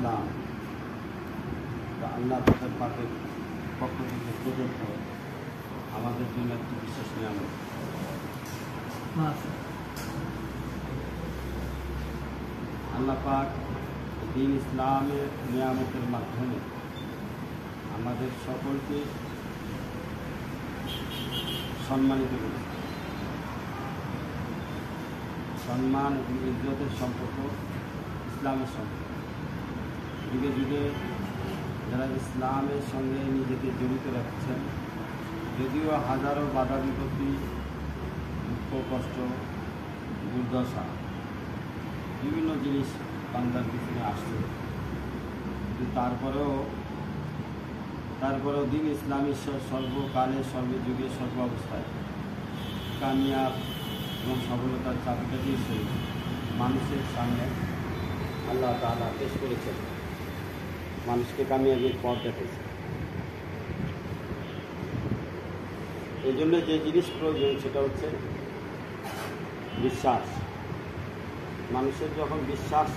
ইসলাম আল্লাহ পাকের পাকের পক্ষ থেকে প্রদত্ত আমাদের জন্য একটি বিশেষ নিয়ামত। আল্লাহ পাক দিন ইসলামের নিয়ামতের মাধ্যমে আমাদের সকলকে সম্মানিত করেছে সম্মান এবং ইজ্জতের সম্পর্ক ইসলামের সঙ্গে যুগে যুগে যারা ইসলামের সঙ্গে নিজেকে জড়িত রাখছেন, যদিও হাজারো বাধা বিপত্তি, দুঃখ, কষ্ট, দুর্দশা, বিভিন্ন জিনিস বান্দার পিছনে আসছে। কিন্তু তারপরেও তারপরেও দিন ইসলামী স- সর্বকালে সর্বযুগে সর্ব অবস্থায় কামিয়াব এবং সফলতার চাবিকাঠি হিসেবে মানুষের সামনে আল্লাহ তাআলা পেশ করেছেন। মানুষকে কামিয়াবির পথ দেখেছে এই জন্য যে জিনিস প্রয়োজন, সেটা হচ্ছে বিশ্বাস। মানুষের যখন বিশ্বাস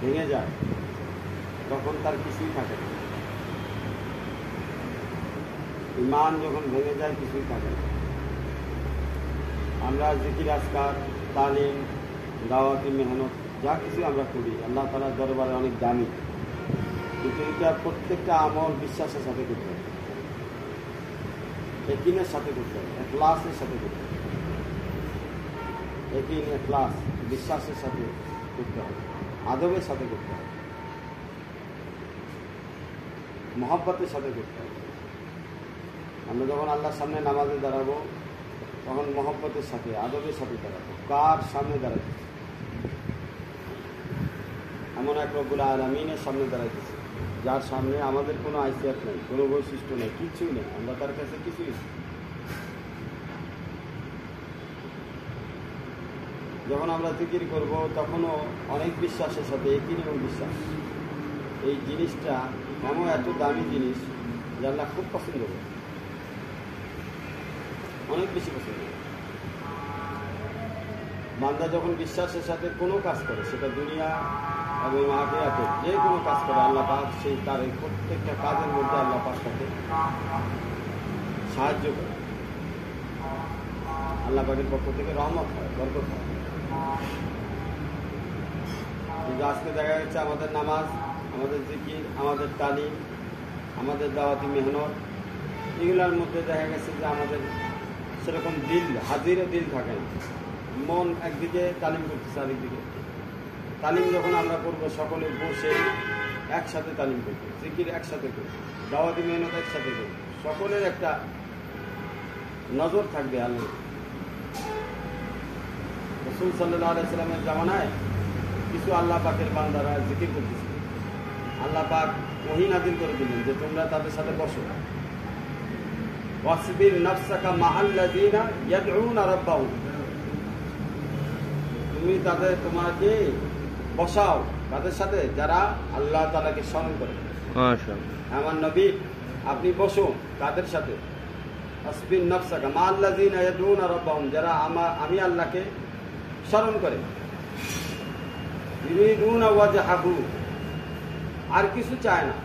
ভেঙে যায়, তখন তার কিছুই থাকে না। ইমান যখন ভেঙে যায়, কিছুই থাকে না। আমরা জিকির, আজকার, তালিম, দাওয়াতি মেহনত, যা কিছু আমরা করি, আল্লাহ তালার দরবারে অনেক দামি। কিন্তু এটা প্রত্যেকটা আমল বিশ্বাসের সাথে করতে হবে। একিনের সাথে করতে হবে, এখলাসের সাথে করতে হবে। একিন এখলাস, বিশ্বাসের সাথে করতে হবে, আদবের সাথে করতে হবে, মহব্বতের সাথে করতে হবে। আমরা যখন আল্লাহর সামনে নামাজে দাঁড়াবো, তখন মহব্বতের সাথে, আদবের সাথে দাঁড়াবো। কার সামনে দাঁড়াচ্ছি এমন এক রব্বুল আলমিনের সামনে দাঁড়াইতেছি। যার সামনে আমাদের কোনো আইসিয়াত নেই, কোনো বৈশিষ্ট্য নেই, কিছুই নেই। আমরা তার কাছে কিছুই যখন আমরা জিকির করব, তখনও অনেক বিশ্বাসের সাথে, একই এবং বিশ্বাস। এই জিনিসটা এমন এত দামি জিনিস যে আল্লাহ খুব পছন্দ করে। অনেক বেশি পছন্দ বান্দা যখন বিশ্বাসের সাথে কোনো কাজ করে, সেটা দুনিয়া এবং আখেরাতে যে কোনো কাজ করে আল্লাহ পাক সেই তার এই প্রত্যেকটা কাজের মধ্যে আল্লাহ পাক তাকে সাহায্য করে। আল্লাহ পাকের পক্ষ থেকে রহমত হয়, বরকত হয়। কিন্তু আজকে দেখা যাচ্ছে আমাদের নামাজ, আমাদের জিকির, আমাদের তালিম, আমাদের দাওয়াতি মেহনত, এগুলোর মধ্যে দেখা গেছে যে আমাদের সেরকম দিল, হাজিরে দিল থাকে না। মন একদিকে, তালিম করতেছে আরেকদিকে। তালিম যখন আমরা করব, সকলে বসে একসাথে তালিম করব। জিকির একসাথে করব, দাওয়াতি মেহনত একসাথে করব। সকলের একটা নজর থাকবে আল্লাহ রসুল সাল্লাহ আলাইসাল্লামের জামানায় কিছু আল্লাহ পাকের বান্দারা জিকির করতেছিল আল্লাহ পাক ওহি করে দিলেন যে তোমরা তাদের সাথে বসো। ওয়াসবির নাফসাকা মাআল্লাযীনা ইয়াদউনা রাব্বাহুম। তুমি তাদের তোমাকে বসাও তাদের সাথে যারা আল্লাহ তাআলাকে স্মরণ করে। আমার নবী আপনি বসুন তাদের সাথে। আসবিন মা রাব্বাহুম যারা আমা আমি আল্লাহকে স্মরণ করে। ইউরিদুনা ওয়াজহাহু আর কিছু চায় না।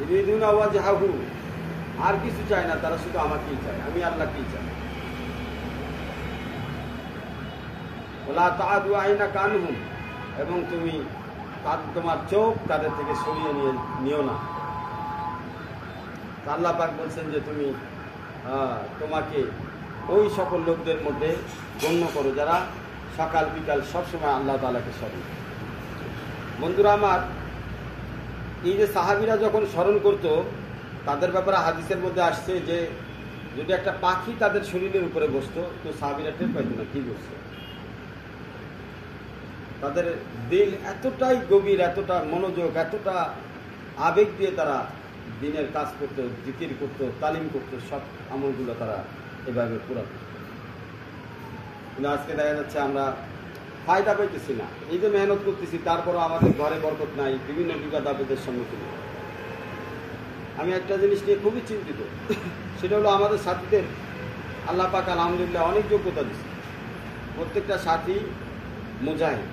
ইউরিদুনা ওয়াজহাহু আর কিছু চায় না তারা শুধু আমাকেই চায় আমি আল্লাহকেই চাই। ওলা তাদু আইনা কানহুম এবং তুমি তার তোমার চোখ তাদের থেকে সরিয়ে নিয়ে নিও না। আল্লাহ পাক বলছেন যে তুমি তোমাকে ওই সকল লোকদের মধ্যে গণ্য করো যারা সকাল বিকাল সবসময় আল্লাহ তালাকে স্মরণ বন্ধুরা আমার, এই যে সাহাবিরা যখন স্মরণ করত, তাদের ব্যাপারে হাদিসের মধ্যে আসছে যে যদি একটা পাখি তাদের শরীরের উপরে বসতো, তো সাহাবিরা টের পাইত না, কি বসছে তাদের দিল এতটাই গভীর, এতটা মনোযোগ, এতটা আবেগ দিয়ে তারা দিনের কাজ করতো, জিকির করতো, তালিম করতো, সব আমলগুলো তারা এভাবে পুরা কিন্তু আজকে দেখা যাচ্ছে আমরা ফায়দা পাইতেছি না। এই যে মেহনত করতেছি, তারপরও আমাদের ঘরে বরকত নাই, বিভিন্ন বিপদ আপদের সম্মুখীন। আমি একটা জিনিস নিয়ে খুবই চিন্তিত। সেটা হলো আমাদের সাথীদের, আল্লাহ পাক আলহামদুলিল্লাহ অনেক যোগ্যতা দিচ্ছে প্রত্যেকটা সাথী মুজাহিদ।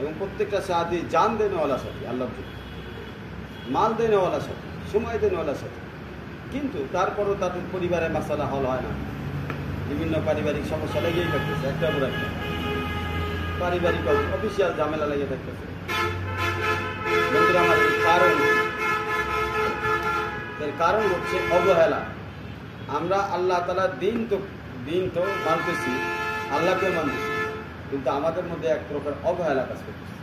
এবং প্রত্যেকটা সাথী জান দেনেওয়ালা সাথী, আল্লাহর জন্য। মাল দেনেওয়ালা সাথী, সময় দেনেওয়ালা সাথী। কিন্তু তারপরও তাদের পরিবারে মাসালা হল হয় না। বিভিন্ন পারিবারিক সমস্যা লেগেই থাকতেছে, একটা পর একটা। পারিবারিক অফিসিয়াল ঝামেলা লেগে থাকতেছে। কারণ কারণ হচ্ছে অবহেলা। আমরা আল্লাহ তালার দিন তো দিন তো মানতেছি, আল্লাহকে মানতেছি। কিন্তু আমাদের মধ্যে এক প্রকার অবহেলা কাজ করতেছে।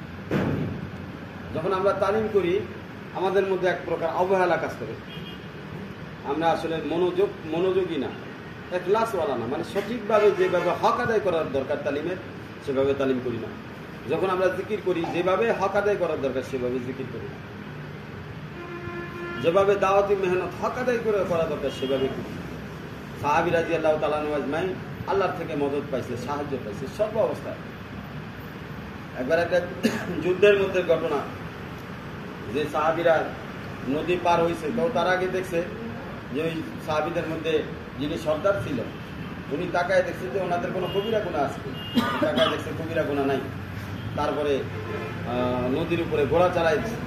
যখন আমরা তালিম করি, আমাদের মধ্যে এক প্রকার অবহেলা কাজ করে। আমরা আসলে মনোযোগ, মনোযোগী না এক ক্লাসওয়ালা না। মানে সঠিকভাবে যেভাবে হক আদায় করার দরকার তালিমের, সেভাবে তালিম করি না। যখন আমরা জিকির করি, যেভাবে হক আদায় করার দরকার, সেভাবে জিকির করি না। যেভাবে দাওয়াতি মেহনত হক আদায় করে করা দরকার, সেভাবে করি সাহাবি রাজি আল্লাহ তালানমাই আল্লাহর থেকে মদত পাইছে, সাহায্য পাইছে, সর্ব অবস্থায়। একবার একটা যুদ্ধের মধ্যে ঘটনা, যে সাহাবিরা নদী পার হয়েছে তো তার আগে দেখছে যে ওই সাহাবিদের মধ্যে যিনি সর্দার ছিল, উনি তাকায় দেখছে যে ওনাদের কোনো কবিরা গুণা আছে। তাকায় দেখছে কবিরা গুণা নাই। তারপরে নদীর উপরে ঘোড়া চালাই দিচ্ছে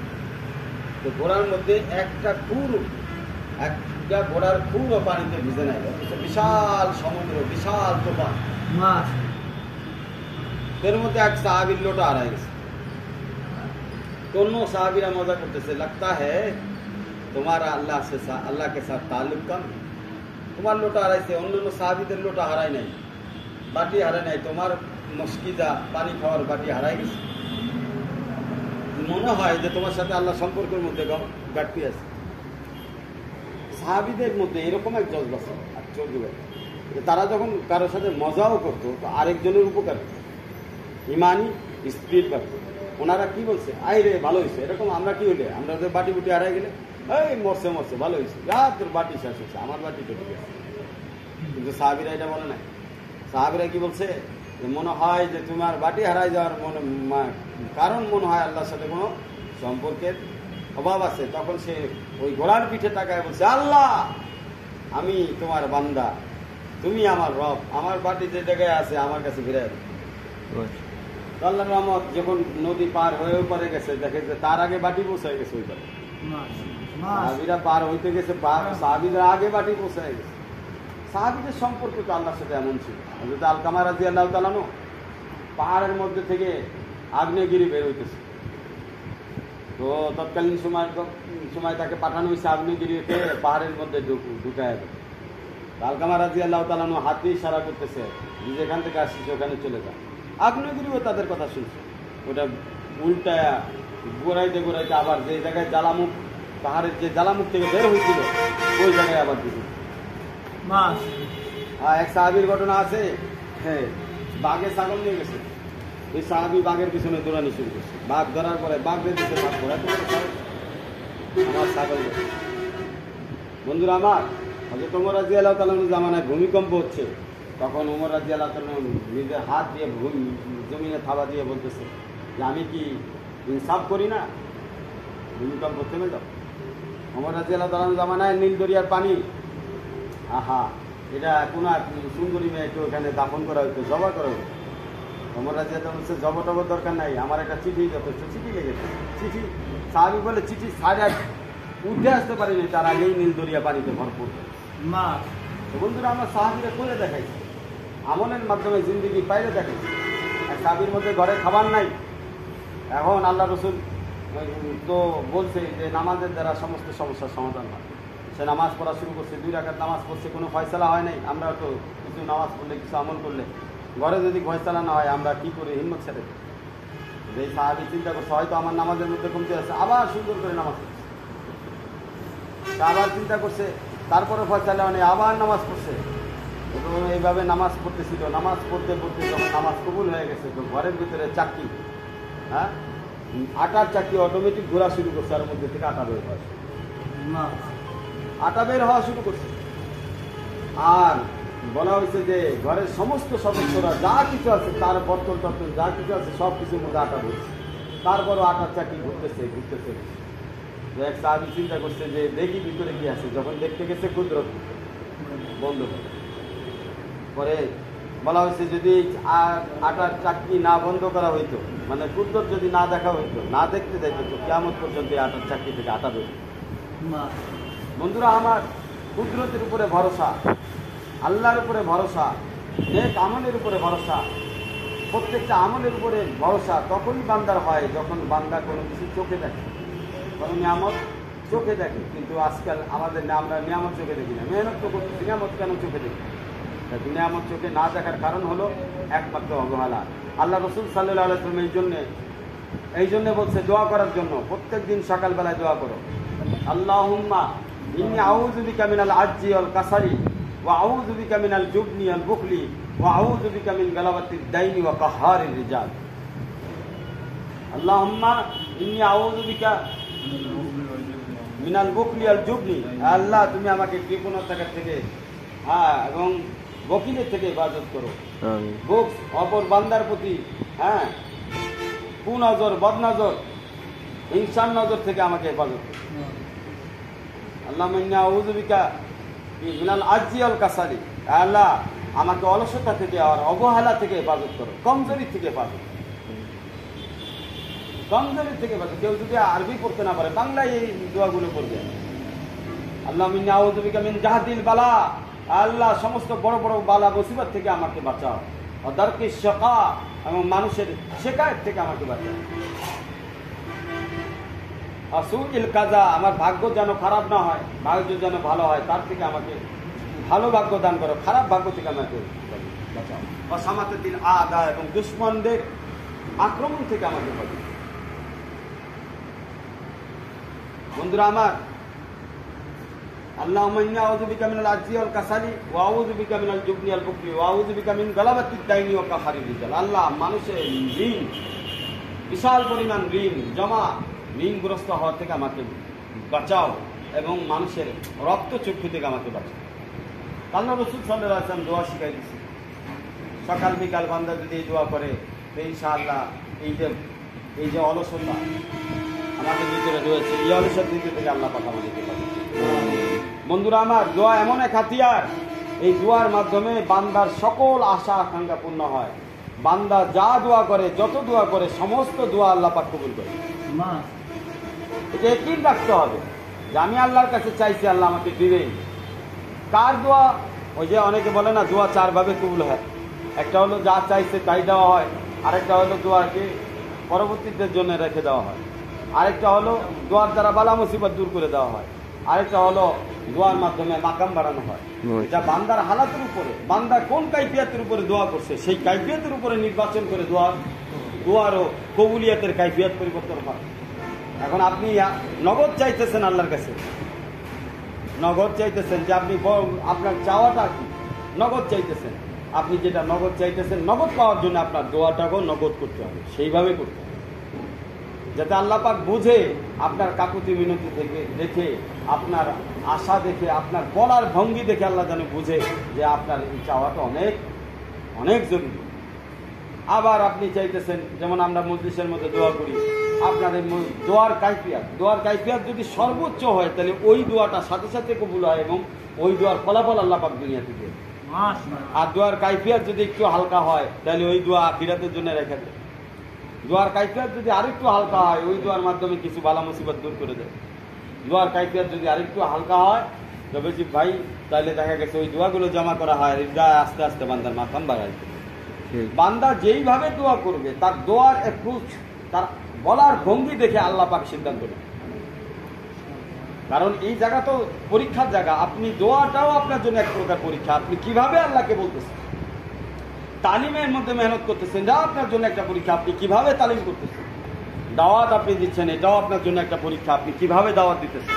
তো ঘোড়ার মধ্যে একটা খুর একটা ঘোড়ার খুরও পানিতে ভিজে নাই অথচ বিশাল সমুদ্র বিশাল তোফান মাছ এর মধ্যে এক সাহাবির লোটা হারাই গেছে दोनों साहबीरा मजा करते लगता है तुम्हारा अल्लाह से सा, अल्लाह के साथ ताल्लुक कम है। তোমার লোটা হারাইছে অন্যান্য সাহাবিদের লোটা হারাই নাই বাটি হারাই নাই তোমার মস্কিদা পানি খাওয়ার বাটি হারাই গেছে মনে হয় যে তোমার সাথে আল্লাহ সম্পর্কের মধ্যে গ- ঘাটতি আছে সাহাবিদের মধ্যে এরকম এক জজবা ছিল। যে তারা যখন কারোর সাথে মজাও করতো, তো আরেকজনের উপকার। ইমানি স্পিড বাড়ত ওনারা কি বলছে? আই রে, ভালো হয়েছে এরকম আমরা কি হইলে? আমরা তো বাটি বুটি হারাই গেলে, এই, মরছে মরছে, ভালো হয়েছে যা তোর বাটি শেষ হয়েছে আমার বাটি তো ঠিক আছে কিন্তু সাহাবিরা এটা বলে না সাহাবিরা কি বলছে? যে মনে হয় যে তোমার বাটি হারাই যাওয়ার মনে কারণ মনে হয় আল্লাহর সাথে কোনো সম্পর্কের অভাব আছে তখন সে ওই ঘোড়ার পিঠে টাকায় বলছে আল্লাহ আমি তোমার বান্দা তুমি আমার রব আমার বাটি যে জায়গায় আছে আমার কাছে ফিরে দাও। আল্লাহ রহমত যখন নদী পার হয়ে পারে গেছে দেখে যে তার আগে বাটি পৌঁছায় গেছে ওই পারে সাহাবিরা পার হইতে গেছে পা- সাহাবিদের আগে বাটি পৌঁছায় গেছে। সাহাবিদের সম্পর্ক তো আল্লাহর সাথে এমন ছিল। হযরত আল কামার রাজি আল্লাহ তালানো পাহাড়ের মধ্যে থেকে আগ্নেয়গিরি বের হইতেছে। তো তৎকালীন সময় সময় তাকে পাঠানো হয়েছে আগ্নেয়গিরিতে পাহাড়ের মধ্যে ঢুক- ঢুকায় দেয় আলকামা রাজি আল্লাহ তালানো হাতে ইশারা করতেছে যে যেখান থেকে আসছিস ওখানে চলে যা। আগ্নেয়গিরিও তাদের কথা শুনছে। ওটা উল্টায়া গোড়াইতে গোড়াইতে আবার যে জায়গায় জ্বালামুখ পাহাড়ের যে জ্বালামুখ থেকে বের হয়েছিল ওই জায়গায় আবার দিল আর এক সাহাবির ঘটনা আছে। হ্যাঁ বাঘে ছাগল নিয়ে গেছে। ওই সাহাবি বাঘের পিছনে দৌড়ানি শুরু করছে। বাঘ ধরার পরে বাঘ দিতে বাঘ ধরা আমার ছাগল বন্ধুরা আমার হজরত ওমর রাজি আল্লাহ তালানোর জামানায় ভূমিকম্প হচ্ছে। তখন ওমর রাজি আল্লাহ তালান নিজের হাত দিয়ে জমিনে থাবা দিয়ে বলতেছে যে, আমি কি ইনসাফ করি না? ভূমিকম্প থেমে যাও ওমর রাজি আল্লাহ তালানোর জামানায় নীল দরিয়ার পানি। আহা, এটা কোনো এক সুন্দরী মেয়েকে ওখানে দাফন করা হইতো, জবা করা হইতো। ওমর রাজি আল্লাহ বলছে জব টবর দরকার নাই। আমার একটা চিঠি যথেষ্ট চিঠি লেগেছে চিঠি সাহাবি বলে চিঠি সাড়ে উঠে আসতে পারিনি তার আগেই নীল দরিয়া পানিতে ভরপুর। মাছ তো বন্ধুরা আমরা সাহাবিরা করে দেখাইছি। আমলের মাধ্যমে জিন্দিগি পাইলে দেখাইছি। আর সাহাবির মধ্যে ঘরে খাবার নাই। এখন আল্লাহ রসুল তো বলছে যে নামাজের দ্বারা সমস্ত সমস্যার সমাধান হয়। সে নামাজ পড়া শুরু করছে দুই রাখার নামাজ পড়ছে কোনো ফয়সালা হয় নাই। আমরা তো কিছু নামাজ পড়লে কিছু আমল করলে ঘরে যদি ফয়সালা না হয় আমরা কি করি? হিম্মত ছেড়ে দিই? যে এই সাহাবি চিন্তা করছে হয়তো আমার নামাজের মধ্যে কমতে আছে আবার সুন্দর করে নামাজ পড়ছে। আবার চিন্তা করছে তারপরে ফয়সালা মানে আবার নামাজ পড়ছে। এইভাবে নামাজ পড়তেছিল নামাজ পড়তে পড়তে যখন নামাজ কবুল হয়ে গেছে তো ঘরের ভিতরে চাকরি হ্যাঁ? আটার চাকরি অটোমেটিক ঘোরা শুরু করছে আর মধ্যে থেকে আটা বের হওয়া আটা বের হওয়া শুরু করছে। আর বলা হয়েছে যে ঘরের সমস্ত সদস্যরা যা কিছু আছে তার বর্তন টর্তন যা কিছু আছে সব কিছুর মধ্যে আটা বলছে তারপরও আটার চাকরি ঘুরতেছে ঘুরতেছে। এক সাহাবি চিন্তা করছে যে দেখি ভিতরে কি আছে। যখন দেখতে গেছে কুদরত বন্ধ পরে বলা হয়েছে যদি আটার চাকরি না বন্ধ করা হইতো মানে কুদরত যদি না দেখা হইতো না দেখতে দেখতে তো কেমন পর্যন্ত আটার চাকরি থেকে আটা বের। বন্ধুরা আমার কুদরতের উপরে ভরসা। আল্লাহর উপরে ভরসা, নেক আমলের উপরে ভরসা, প্রত্যেকটা আমলের উপরে ভরসা তখনই বান্দার হয় যখন বান্দা কোনো কিছু চোখে দেখে, কোনো নিয়ামত চোখে দেখে। কিন্তু আজকাল আমাদের আমরা নিয়ামত চোখে দেখি না। মেহনত তো করতেছি, নিয়ামত কেন চোখে দেখি? নিয়ামত চোখে না দেখার কারণ হলো একমাত্র অবহেলা। আল্লাহ রসুল সাল্লাহ আলাইসলাম এই জন্যে এই জন্যে বলছে, দোয়া করার জন্য, প্রত্যেক দিন সকালবেলায় দোয়া করো। আল্লাহুম্মা ইন্নি আউযু বিকা মিনাল আজ্জি ওয়াল কাসারি। ওয়া আউযু বিকা মিনাল জুবনি ওয়াল বুখলি ওয়া আউযু বিকা মিন গালাবাতিদ দাইনি ওয়া কাহারির রিজাল আল্লাহুম্মা ইন্নি আউযু বিকা মিনাল ওয়াল জুবনি আল্লাহ তুমি আমাকে কৃপণতা থেকে হ্যাঁ এবং বকিলের থেকে হেফাজত করো। বুক অপর বান্দার প্রতি হ্যাঁ কুনজর বদনজর ইনসান নজর থেকে আমাকে হেফাজত করো। আল্লাহ মিন্না উজুবিকা মিনাল আজি অল কাসারি আল্লাহ আমাকে অলসতা থেকে আর অবহেলা থেকে হেফাজত করো, কমজোরি থেকে হেফাজত। কমজোরি থেকে হেফাজত কেউ যদি আরবি পড়তে না পারে, বাংলায় এই দোয়াগুলো করবে। আল্লাহ মিন্না উজুবিকা মিন জাহাদিল বালা। আল্লাহ সমস্ত বড় বড় বালা মুসিবত থেকে আমাকে বাঁচাও। অদারকে শেখা এবং মানুষের শেখায়ের থেকে আমাকে বাঁচাও। আসুকিল কাজা, আমার ভাগ্য যেন খারাপ না হয়, ভাগ্য যেন ভালো হয়, তার থেকে আমাকে ভালো ভাগ্য দান করো, খারাপ ভাগ্য থেকে আমাকে বাঁচাও। অসামাতের দিন আদা এবং দুশ্মনদের আক্রমণ থেকে আমাকে বন্ধুরা আমার, আল্লাহ গালাবাতিদ দাইনি আল্লাহ মানুষের ঋণ, বিশাল পরিমাণ ঋণ জমা ঋণগ্রস্ত হওয়া থেকে আমাকে বাঁচাও এবং মানুষের রক্ত চক্ষু থেকে আমাকে বাঁচাও। আল্লাহ রসুল সাল্লাহ আসলাম দোয়া শিখাই দিচ্ছে সকাল বিকাল বান্দা যদি এই দোয়া করে, তো ইনশাআল্লাহ এই যে এই যে অলসতা আমাদের ভিতরে রয়েছে, এই অলসতার দিকে থেকে আল্লাহ পাক বাঁচাবে বন্ধুরা আমার, দোয়া এমন এক হাতিয়ার। এই দোয়ার মাধ্যমে বান্দার সকল আশা আকাঙ্ক্ষা পূর্ণ হয়। বান্দা যা দোয়া করে, যত দোয়া করে, সমস্ত দোয়া আল্লাহ পাক কবুল করে। এটা একই রাখতে হবে। যে আমি আল্লাহর কাছে চাইছি আল্লাহ আমাকে দিবেই। কার দোয়া? ওই যে অনেকে বলে না দোয়া চারভাবে কবুল হয়। একটা হলো যা চাইছে তাই দেওয়া হয় আরেকটা হলো দোয়াকে পরবর্তীদের জন্য রেখে দেওয়া হয়। আরেকটা হলো দোয়ার দ্বারা বালা মুসিবত দূর করে দেওয়া হয়। আরেকটা হলো দোয়ার মাধ্যমে মাকাম বাড়ানো হয়। এটা বান্দার হালাতের উপরে বান্দা কোন কাইফিয়াতের উপরে দোয়া করছে সেই কাইফিয়াতের উপরে নির্বাচন করে দোয়া দোয়ার ও কবুলিয়াতের কাইফিয়াত পরিবর্তন হয়। এখন আপনি নগদ চাইতেছেন আল্লাহর কাছে। নগদ চাইতেছেন যে আপনি আপনার চাওয়াটা কি? নগদ চাইতেছেন। আপনি যেটা নগদ চাইতেছেন, নগদ পাওয়ার জন্য আপনার দোয়াটাকেও নগদ করতে হবে। সেইভাবে করতে হবে। যাতে আল্লাহ পাক বুঝে আপনার কাকুতি মিনতি থেকে দেখে, আপনার আশা দেখে, আপনার বলার ভঙ্গি দেখে আল্লাহ যেন বুঝে যে আপনার এই চাওয়াটা অনেক অনেক জরুরি। আবার আপনি চাইতেছেন, যেমন আমরা মজলিসের মধ্যে দোয়া করি আপনার দোয়ার কাইফিয়াত। দোয়ার কাইফিয়াত যদি সর্বোচ্চ হয় তাহলে ওই দোয়াটা সাথে সাথে কবুল হয় এবং ওই দোয়ার ফলাফল আল্লাহ পাক দুনিয়াতে দিয়ে। আর দোয়ার কাইফিয়াত যদি একটু হালকা হয় তাহলে ওই দোয়া আখিরাতের জন্য রেখে দেয় দোয়ার কাইফিয়াত যদি আরেকটু হালকা হয় ওই দোয়ার মাধ্যমে কিছু বালা মুসিবত দূর করে দেয় দোয়ার কাইফিয়াত যদি আরেকটু হালকা হয় তবে যে ভাই তাহলে দেখা গেছে ওই দোয়াগুলো জমা করা হয় এটা আস্তে আস্তে বান্দার মাথাম বাড়ায় বান্দা যেইভাবে দোয়া করবে তার দোয়ার অ্যাপ্রোচ তার বলার ভঙ্গি দেখে আল্লাহ পাক সিদ্ধান্ত নেয় কারণ এই জায়গা তো পরীক্ষার জায়গা। আপনি দোয়াটাও আপনার জন্য এক প্রকার পরীক্ষা। আপনি কীভাবে আল্লাহকে বলতেছেন? তালিমের মধ্যে মেহনত করতেছেন, যা আপনার জন্য একটা পরীক্ষা। আপনি কীভাবে তালিম করতেছেন? দাওয়াত আপনি দিচ্ছেন, এটাও আপনার জন্য একটা পরীক্ষা। আপনি কীভাবে দাওয়াত দিতেছেন?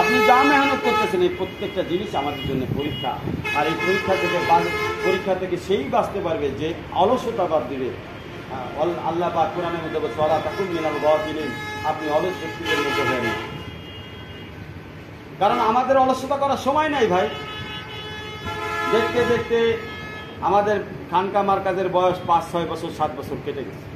আপনি যা মেহনত করতেছেন, এই প্রত্যেকটা জিনিস আমাদের জন্য পরীক্ষা। আর এই পরীক্ষা থেকে পরীক্ষা থেকে সেই বাঁচতে পারবে যে অলসতা বাদ দিবে। আল্লাহ পাক কোরআনের মধ্যে বলছে ওরা তখন মিনাল গাফিলিন আপনি অলস ব্যক্তিদের মধ্যে হয়ে না কারণ আমাদের অলসতা করার সময় নাই ভাই। দেখতে দেখতে আমাদের খানকা মার্কাজের বয়স পাঁচ, ছয় বছর, সাত বছর কেটে গেছে।